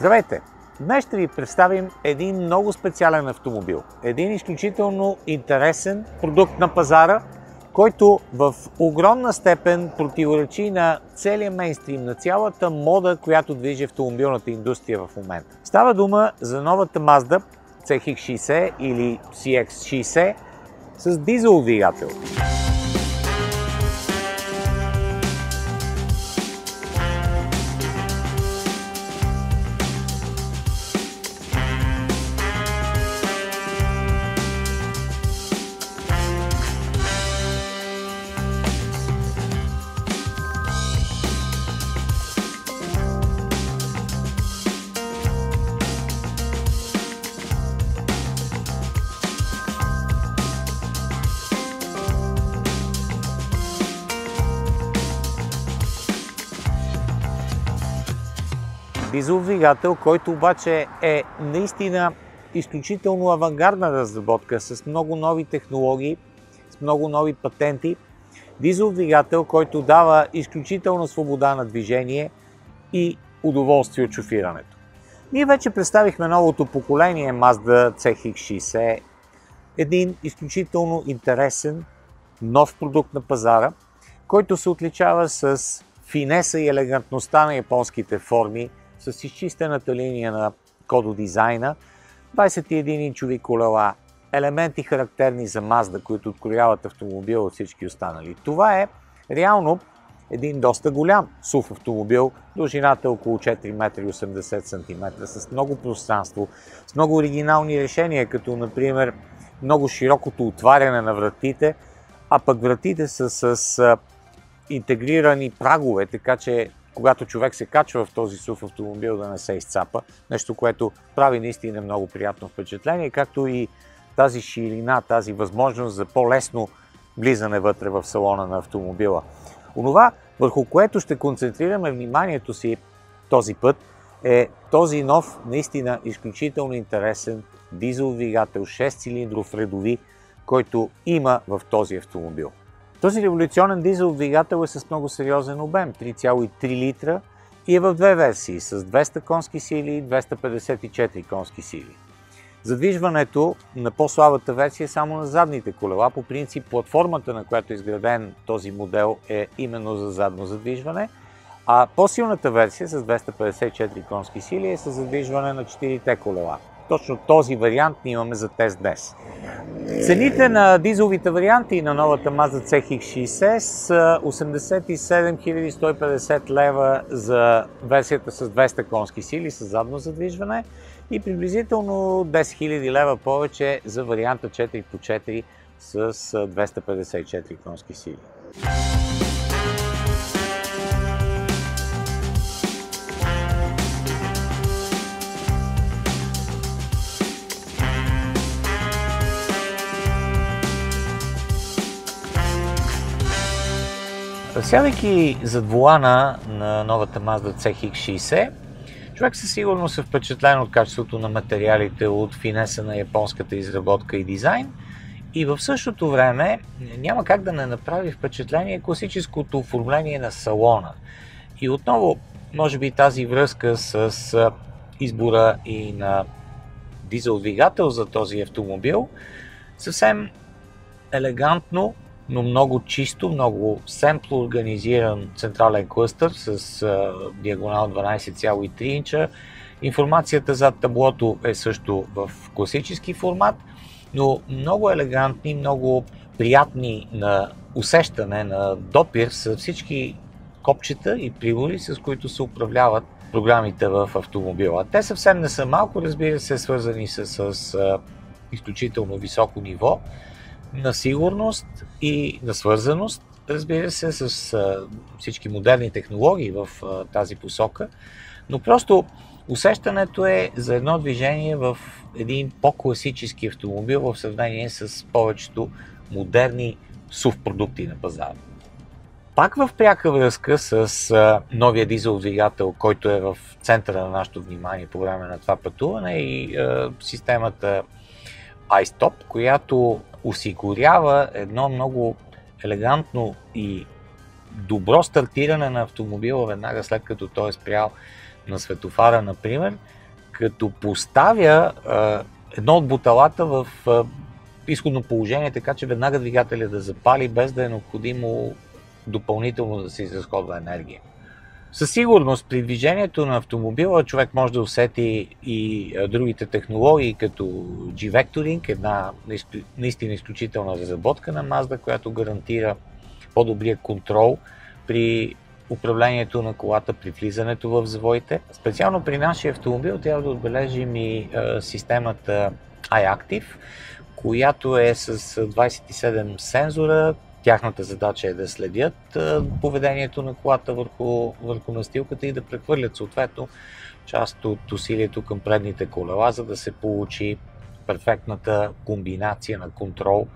Здравейте! Днес ще ви представим един много специален автомобил. Един изключително интересен продукт на пазара, който в огромна степен противоречи на целия мейнстрим, на цялата мода, която движи автомобилната индустрия в момента. Става дума за новата Mazda CX-60 или CX-60 с дизел двигател. Дизел двигател, който обаче е наистина изключително авангардна разработка с много нови технологии, с много нови патенти. Дизел двигател, който дава изключителна свобода на движение и удоволствие от шофирането. Ние вече представихме новото поколение Mazda CX-60, един изключително интересен нов продукт на пазара, който се отличава с финеса и елегантността на японските форми, с изчистената линия на кододизайна, 21-инчови колела, елементи характерни за Mazda, които открояват автомобила от всички останали. Това е реално един доста голям сув автомобил, дължината е около 4,80 см, с много пространство, с много оригинални решения, като например много широкото отваряне на вратите, а пък вратите са с интегрирани прагове, така че когато човек се качва в този сув автомобил да не се изцапа, нещо, което прави наистина много приятно впечатление, както и тази ширина, тази възможност за по-лесно влизане вътре в салона на автомобила. Онова, върху което ще концентрираме вниманието си този път, е този нов, наистина изключително интересен дизел двигател 6 цилиндров редови, който има в този автомобил. Този революционен дизел двигател е с много сериозен обем 3,3 литра и е в две версии с 200 конски сили и 254 конски сили. Задвижването на по-слабата версия е само на задните колела. По принцип, платформата, на която е изграден този модел е именно за задно задвижване, а по-силната версия с 254 конски сили е с задвижване на 4-те колела. Точно този вариант ние имаме за тест днес. Цените на дизеловите варианти на новата Mazda CX-60 са 87 150 лева за версията с 200 конски сили с задно задвижване и приблизително 10 000 лева повече за варианта 4x4 с 254 конски сили. Сядайки зад вулана на новата Mazda CX-60, човек със сигурност е впечатлен от качеството на материалите, от финеса на японската изработка и дизайн. И в същото време няма как да не направи впечатление класическото оформление на салона. И отново, може би тази връзка с избора и на дизел двигател за този автомобил, съвсем елегантно но много чисто, много семпло организиран централен клъстър с а, диагонал 12,3 инча. Информацията зад таблото е също в класически формат, но много елегантни, много приятни на усещане, на допир са всички копчета и прибори, с които се управляват програмите в автомобила. Те съвсем не са малко, разбира се, свързани с, с а, изключително високо ниво на сигурност и на свързаност, разбира се, с а, всички модерни технологии в а, тази посока, но просто усещането е за едно движение в един по-класически автомобил в сравнение с повечето модерни SUV продукти на пазара. Пак в пряка връзка с а, новия дизел двигател, който е в центъра на нашето внимание по време на това пътуване и а, системата iStop, която осигурява едно много елегантно и добро стартиране на автомобила веднага след като той е спрял на светофара, например, като поставя а, едно от буталата в а, изходно положение, така че веднага двигателя да запали, без да е необходимо допълнително да се изразходва енергия. Със сигурност при движението на автомобила човек може да усети и другите технологии, като G-Vectoring, една наистина изключителна разработка на Mazda, която гарантира по-добрия контрол при управлението на колата при влизането в завоите. Специално при нашия автомобил трябва да отбележим и системата iActive, която е с 27 сензора, Тяхната задача е да следят поведението на колата върху, върху настилката и да прехвърлят съответно част от усилието към предните колела, за да се получи перфектната комбинация на контрол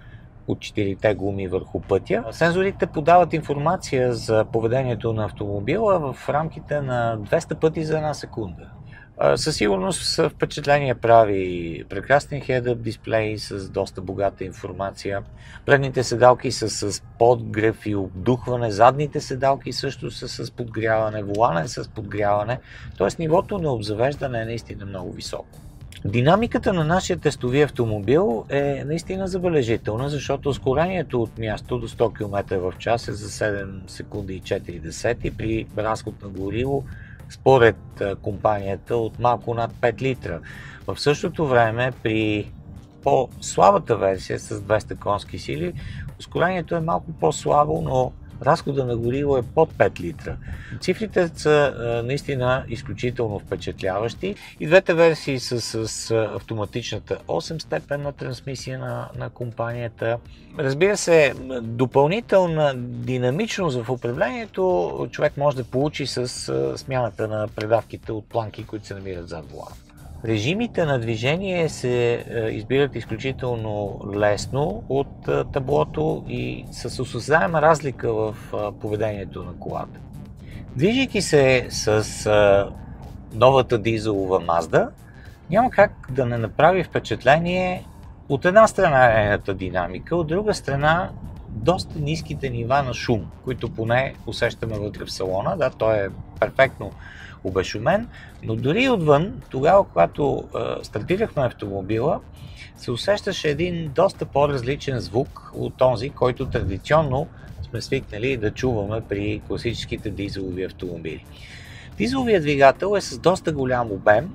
от четирите гуми върху пътя. Сензорите подават информация за поведението на автомобила в рамките на 200 пъти за една секунда. Със сигурност впечатление прави прекрасен head-up дисплей с доста богата информация. Предните седалки са с подгрев и обдухване, задните седалки също са с подгряване, волана е с подгряване, т.е. нивото на обзавеждане е наистина много високо. Динамиката на нашия тестови автомобил е наистина забележителна, защото ускорението от място до 100 км в час е за 7 секунди и 4 десети при разход на гориво според компанията от малко над 5 литра. В същото време при по-слабата версия с 200 конски сили, ускорението е малко по-слабо, но разхода на гориво е под 5 литра. Цифрите са наистина изключително впечатляващи. И двете версии са с автоматичната 8 степенна трансмисия на, на компанията. Разбира се, допълнителна динамичност в управлението човек може да получи с смяната на предавките от планки, които се намират зад волана. Режимите на движение се е, избират изключително лесно от е, таблото и с осъзнаема разлика в е, поведението на колата. Движейки се с новата дизелова Mazda, няма как да не направи впечатление от една страна нейната динамика, от друга страна доста ниските нива на шум, които поне усещаме вътре в салона. Да, той е перфектно обешумен, но дори отвън, тогава, когато е, стартирахме автомобила, се усещаше един доста по-различен звук от този, който традиционно сме свикнали да чуваме при класическите дизелови автомобили. Дизеловият двигател е с доста голям обем,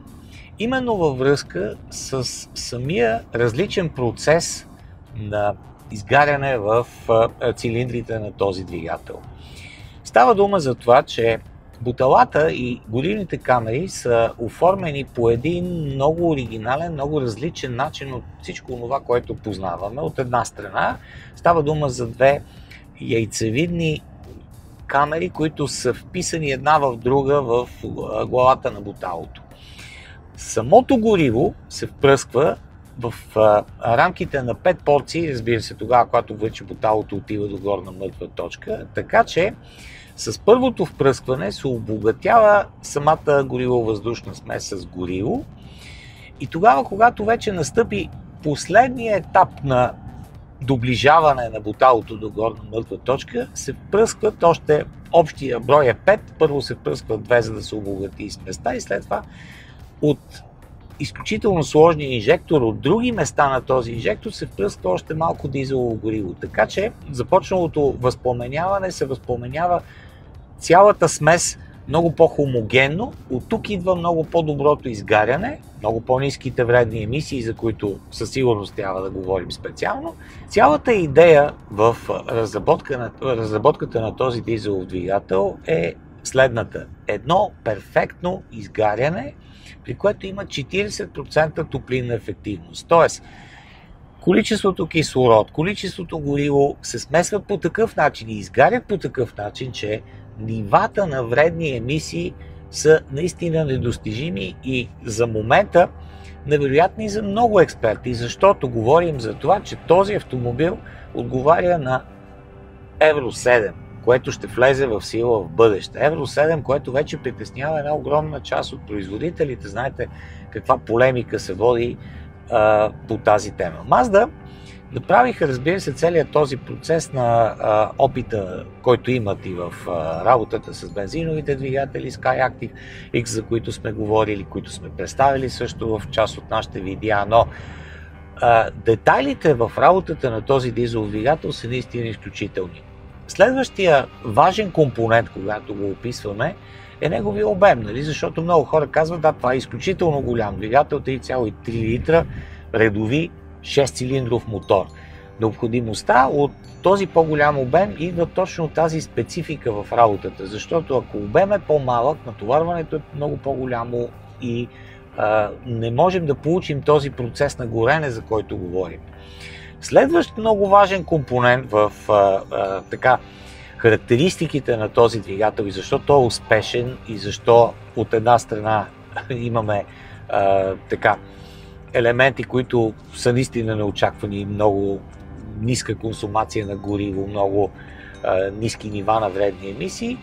именно във връзка с самия различен процес на изгаряне в цилиндрите на този двигател. Става дума за това, че Буталата и горивните камери са оформени по един много оригинален, много различен начин от всичко това, което познаваме. От една страна става дума за две яйцевидни камери, които са вписани една в друга в главата на буталото. Самото гориво се впръсква в рамките на 5 порции, разбира се, тогава, когато вече буталото отива до горна мъртва точка, така че с първото впръскване се обогатява самата гориво-въздушна смес с гориво и тогава, когато вече настъпи последния етап на доближаване на буталото до горна мъртва точка, се впръскват още общия брой е 5. Първо се впръскват две, за да се обогати сместа и след това от изключително сложния инжектор от други места на този инжектор се впръсква още малко дизелово гориво. Така че започналото възпламеняване се възпламенява цялата смес много по-хомогенно. От тук идва много по-доброто изгаряне, много по-низките вредни емисии, за които със сигурност трябва да говорим специално. Цялата идея в разработка на, разработката на този дизелов двигател е следната. Едно перфектно изгаряне, при което има 40% топлинна ефективност. Тоест, количеството кислород, количеството гориво се смесват по такъв начин и изгарят по такъв начин, че нивата на вредни емисии са наистина недостижими и за момента невероятни за много експерти, защото говорим за това, че този автомобил отговаря на Евро 7, което ще влезе в сила в бъдеще. Евро 7, което вече притеснява една огромна част от производителите. Знаете каква полемика се води а, по тази тема. Мазда направиха, разбира се, целият този процес на а, опита, който имат и в а, работата с бензиновите двигатели, Skyactiv X, за които сме говорили, които сме представили също в част от нашите видеа, но а, детайлите в работата на този дизелов двигател са наистина изключителни. Следващия важен компонент, когато го описваме, е неговия обем, нали? защото много хора казват, да, това е изключително голям двигател, 3,3 литра, редови, 6-цилиндров мотор. Необходимостта от този по-голям обем идва точно от тази специфика в работата, защото ако обем е по-малък, натоварването е много по-голямо и а, не можем да получим този процес на горене, за който говорим. Следващ много важен компонент в а, а, така, характеристиките на този двигател и защо той е успешен и защо от една страна имаме а, така елементи, които са наистина неочаквани, много ниска консумация на гориво, много а, ниски нива на вредни емисии.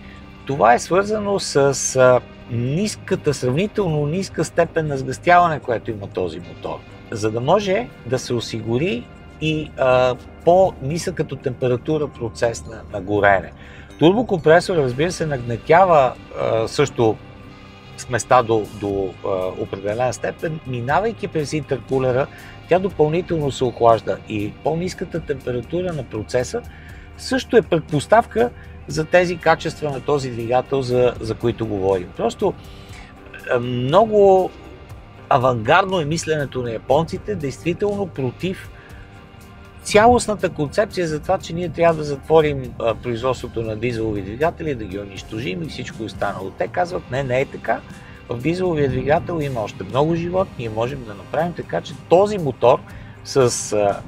Това е свързано с а, ниската, сравнително ниска степен на сгъстяване, което има този мотор. За да може да се осигури и а, по-нисък като температура процес на, на горене. Турбокомпресор, разбира се, нагнетява а, също с места до, до а, определена степен, минавайки през интеркулера, тя допълнително се охлажда и по-низката температура на процеса също е предпоставка за тези качества на този двигател, за, за които говорим. Просто много авангардно е мисленето на японците, действително против цялостната концепция за това, че ние трябва да затворим а, производството на дизелови двигатели, да ги унищожим и всичко останало. Те казват, не, не е така. В дизеловия двигател има още много живот, ние можем да направим така, че този мотор с а,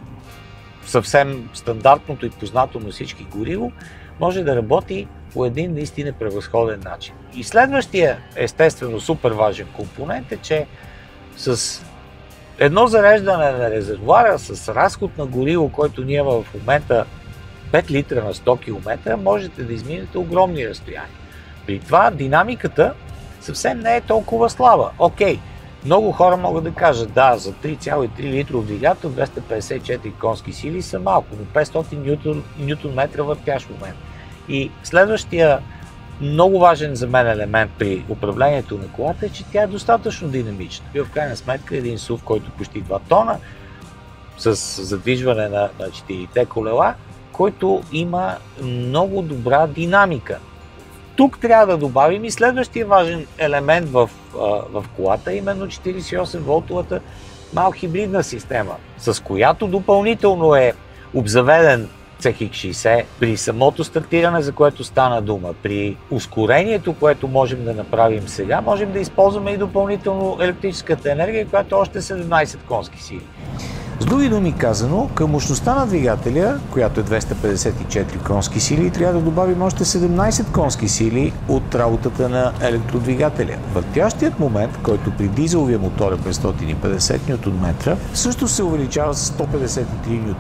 съвсем стандартното и познато на всички гориво, може да работи по един наистина превъзходен начин. И следващия, естествено, супер важен компонент е, че с едно зареждане на резервуара с разход на гориво, който ние в момента 5 литра на 100 км, можете да изминете огромни разстояния. При това динамиката съвсем не е толкова слаба. Окей, много хора могат да кажат, да, за 3,3 литров двигател 254 конски сили са малко, но 500 ньютон, ньютон метра въртящ момент. И следващия много важен за мен елемент при управлението на колата е, че тя е достатъчно динамична. И в крайна сметка един SUV, който почти 2 тона, с задвижване на, на 4-те колела, който има много добра динамика. Тук трябва да добавим и следващия важен елемент в, в колата, именно 48 волтовата мал хибридна система, с която допълнително е обзаведен CX60 при самото стартиране, за което стана дума, при ускорението, което можем да направим сега, можем да използваме и допълнително електрическата енергия, която е още 17 конски сили. С други думи казано, към мощността на двигателя, която е 254 конски сили, трябва да добавим още 17 конски сили от работата на електродвигателя. Въртящият момент, който при дизеловия мотор е 550 Нм, също се увеличава с 153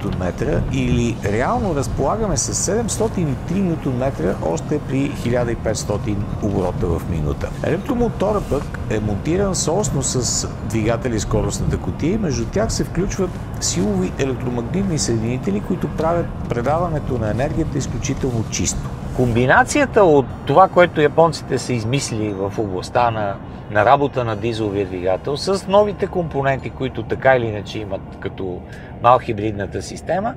Нм или реално разполагаме с 703 Нм още при 1500 оборота в минута. Електромотора пък е монтиран сосно с двигатели скоростната котия и между тях се включват силови електромагнитни съединители, които правят предаването на енергията изключително чисто. Комбинацията от това, което японците са измислили в областта на, на работа на дизеловия двигател с новите компоненти, които така или иначе имат като мал хибридната система,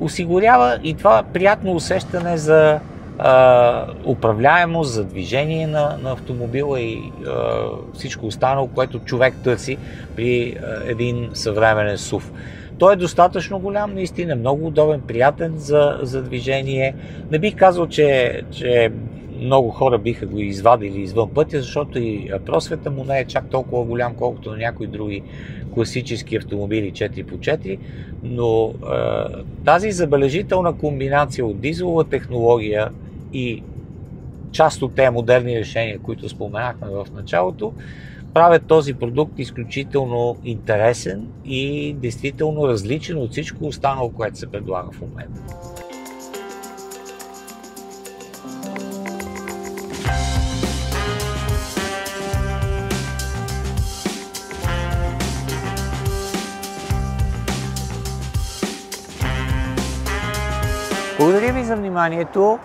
осигурява и това приятно усещане за а, управляемост, за движение на, на автомобила и а, всичко останало, което човек търси при а, един съвременен СУВ. Той е достатъчно голям, наистина много удобен, приятен за, за движение. Не бих казал, че, че много хора биха го извадили извън пътя, защото и просвета му не е чак толкова голям, колкото на някои други класически автомобили 4x4, но е, тази забележителна комбинация от дизелова технология и част от тези модерни решения, които споменахме в началото, правят този продукт изключително интересен и действително различен от всичко останало, което се предлага в момента. за вниманието.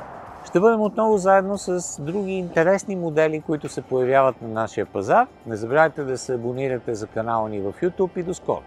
Ще бъдем отново заедно с други интересни модели, които се появяват на нашия пазар. Не забравяйте да се абонирате за канала ни в YouTube и до скоро!